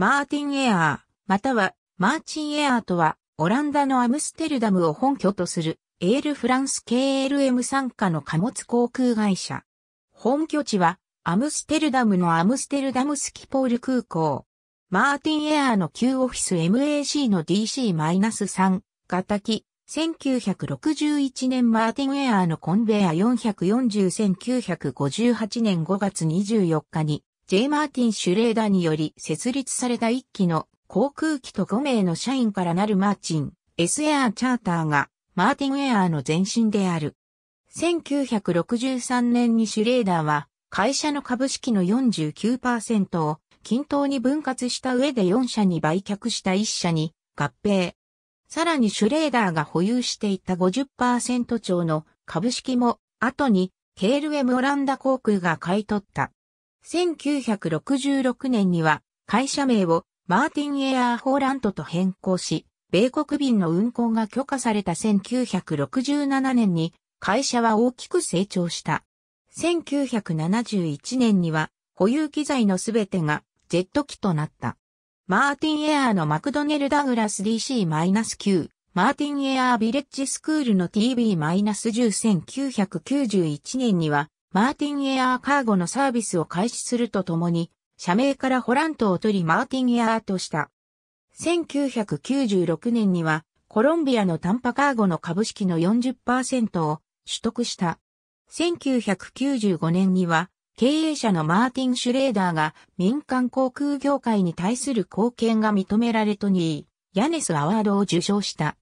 マーティンエアー、またはマーチンエアーとは、オランダのアムステルダムを本拠とする、エールフランス KLM 傘下の貨物航空会社。本拠地は、アムステルダムのアムステルダムスキポール空港。マーティンエアーの旧オフィス MAC の DC-3 型機。1961年マーティンエアーのコンベア440-1958年5月24日に J. マーティン・シュレーダーにより設立された一機の航空機と5名の社員からなるマーチン、S エアーチャーターがマーティンエアーの前身である。1963年にシュレーダーは会社の株式の49%を均等に分割した上で4社に売却した1社に合併。さらにシュレーダーが保有していた50%超の株式も後に KLM オランダ航空が買い取った。1966年には会社名をマーティンエアーホーランドと変更し、米国便の運航が許可された1967年に会社は大きく成長した。1971年には保有機材のすべてがジェット機となった。マーティンエアーのマクドネル・ダグラス DC-9、マーティンエアービレッジスクールの TB-10-1991 年には、マーティンエアーカーゴのサービスを開始するとともに、社名からホラントを取りマーティンエアーとした。1996年には、コロンビアのタンパカーゴの株式の40%を取得した。1995年には、経営者のマーティン・シュレーダーが民間航空業界に対する貢献が認められトニー、ヤネスアワードを受賞した。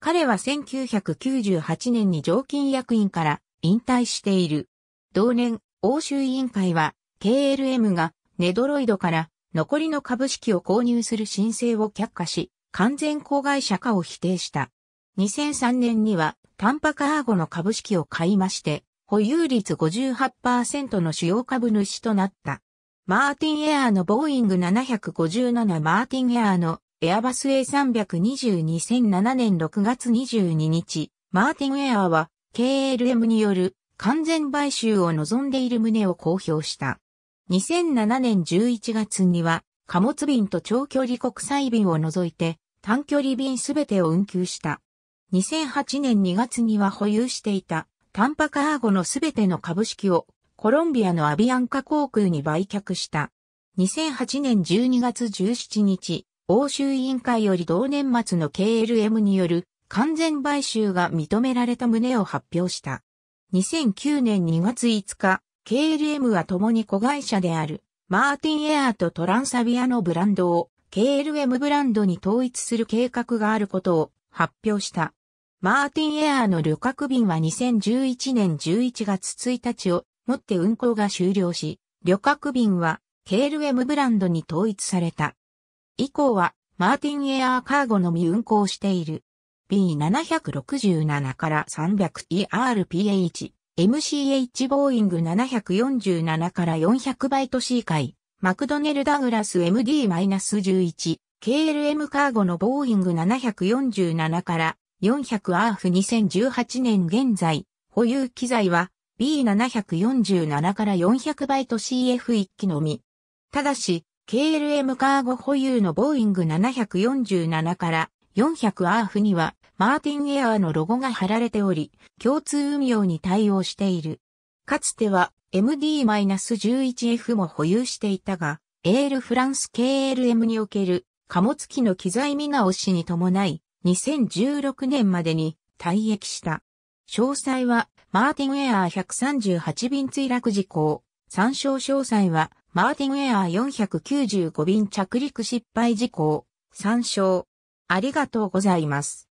彼は1998年に常勤役員から引退している。同年、欧州委員会は KLM がネドロイドから残りの株式を購入する申請を却下し、完全子会社化を否定した。2003年にはタンパカーゴの株式を買いまして、保有率58%の主要株主となった。マーティンエアーのボーイング757マーティンエアーのエアバス A320-2007 年6月22日、マーティンエアーは KLM による完全買収を望んでいる旨を公表した。2007年11月には貨物便と長距離国際便を除いて短距離便すべてを運休した。2008年2月には保有していたタンパカーゴのすべての株式をコロンビアのアビアンカ航空に売却した。2008年12月17日、欧州委員会より同年末の KLM による完全買収が認められた旨を発表した。2009年2月5日、KLM は共に子会社であるマーティンエアーとトランサビアのブランドを KLM ブランドに統一する計画があることを発表した。マーティンエアーの旅客便は2011年11月1日をもって運行が終了し、旅客便は KLM ブランドに統一された。以降はマーティンエアーカーゴのみ運行している。B767 から 300ERPH、MCH ボーイング747から400バイト C 回、マクドネルダグラス MD-11、KLM カーゴのボーイング747から400アーフ2018年現在、保有機材は B747 から400バイト CF1 機のみ。ただし、KLM カーゴ保有のボーイング747から400アーフにはマーティンエアーのロゴが貼られており、共通運用に対応している。かつては MD-11F も保有していたが、エールフランス KLM における貨物機の機材見直しに伴い、2016年までに退役した。詳細はマーティンエアー138便墜落事項。参照詳細はマーティンエアー495便着陸失敗事項。参照。ありがとうございます。